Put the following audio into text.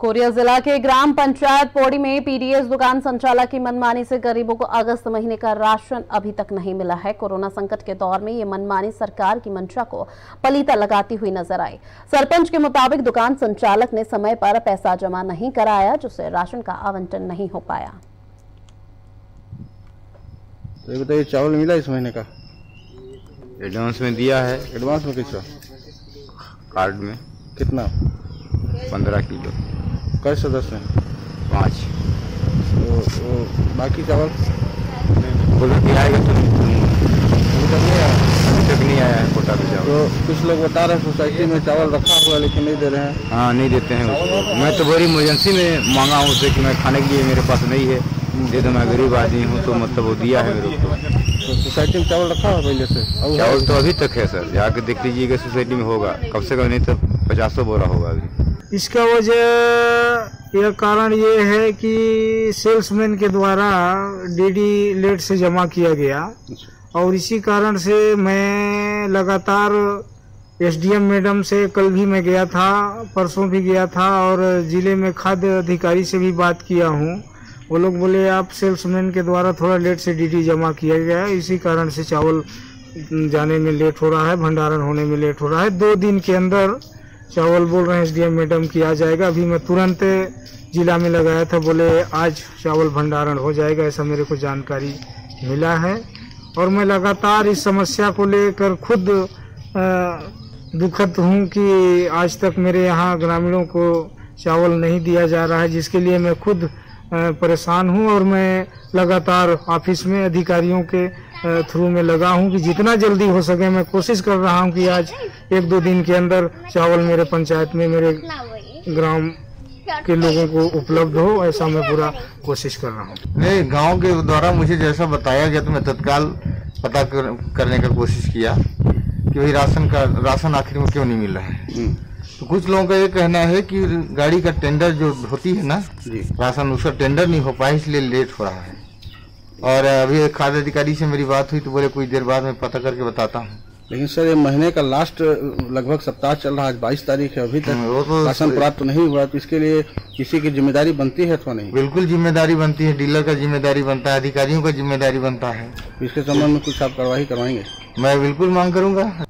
Korea जिला के ग्राम पंचायत पौड़ी में पीडीएस दुकान संचालक की मनमानी से गरीबों को अगस्त महीने का राशन अभी तक नहीं मिला है। कोरोना संकट के दौर में ये मनमानी सरकार की मंशा को पलीता लगाती हुई नज़र आई। सरपंच के मुताबिक दुकान संचालक ने समय पर पैसा जमा नहीं कराया जिससे राशन का आवंटन नहीं हो पाया। तो बताइए चावल मिला इस महीने का? एडवांस में दिया है। एडवांस में कितना? कार्ड में। कितना? पंद्रह किलो। कई सदस्य हैं पाँच. तो वो बाकी चावल बोलो कि आएगा तो अभी तक नहीं आया अभी तक नहीं आया है कोटा पे तो कुछ लोग बता रहे हैं सोसाइटी में चावल रखा हुआ है लेकिन नहीं दे रहे हैं हाँ नहीं देते हैं उसको मैं तो बड़ी इमरजेंसी में मांगा हूँ उससे कि मैं खाने के लिए मेरे पास नहीं है। दे तो मैं गरीब आदमी हूँ तो मतलब वो दिया है मेरे को। तो सोसाइटी में चावल रखा हुआ पहले से? चावल तो अभी तक है सर। जाके देख लीजिएगा सोसाइटी में होगा। कम से कम नहीं तो पचासों बोरा होगा अभी। इसका वजह यह कारण ये है कि सेल्समैन के द्वारा डीडी लेट से जमा किया गया। और इसी कारण से मैं लगातार एसडीएम मैडम से कल भी मैं गया था परसों भी गया था और ज़िले में खाद्य अधिकारी से भी बात किया हूँ। वो लोग बोले आप सेल्समैन के द्वारा थोड़ा लेट से डीडी जमा किया गया है। इसी कारण से चावल जाने में लेट हो रहा है भंडारण होने में लेट हो रहा है। दो दिन के अंदर चावल बोल रहे हैं एसडीएम मैडम कि आ जाएगा। अभी मैं तुरंत जिला में लगाया था, बोले आज चावल भंडारण हो जाएगा, ऐसा मेरे को जानकारी मिला है। और मैं लगातार इस समस्या को लेकर खुद दुखद हूँ कि आज तक मेरे यहाँ ग्रामीणों को चावल नहीं दिया जा रहा है, जिसके लिए मैं खुद परेशान हूँ और मैं लगातार ऑफ़िस में अधिकारियों के थ्रू में लगा हूँ कि जितना जल्दी हो सके मैं कोशिश कर रहा हूँ कि आज एक दो दिन के अंदर चावल मेरे पंचायत में मेरे ग्राम के लोगों को उपलब्ध हो ऐसा मैं पूरा कोशिश कर रहा हूँ। नहीं गाँव के द्वारा मुझे जैसा बताया गया तो मैं तत्काल पता कर, करने का कोशिश किया कि भाई राशन का राशन आखिर में क्यों नहीं मिल रहा है? तो कुछ लोगों का ये कहना है कि गाड़ी का टेंडर जो होती है ना जी। राशन उसका टेंडर नहीं हो पाया इसलिए लेट हो रहा है। और अभी एक खाद्य अधिकारी से मेरी बात हुई तो बोले कुछ देर बाद मैं पता करके बताता हूँ। लेकिन सर ये महीने का लास्ट लगभग सप्ताह चल रहा है आज बाईस तारीख है अभी हम्म, वो तक तो- राशन प्राप्त नहीं हुआ तो इसके लिए किसी की ज़िम्मेदारी बनती है अथवा नहीं? बिल्कुल ज़िम्मेदारी बनती है डीलर का ज़िम्मेदारी बनता है अधिकारियों का ज़िम्मेदारी बनता है। इसके संबंध में कुछ आप कार्रवाई करवाएँगे? मैं बिल्कुल मांग करूँगा।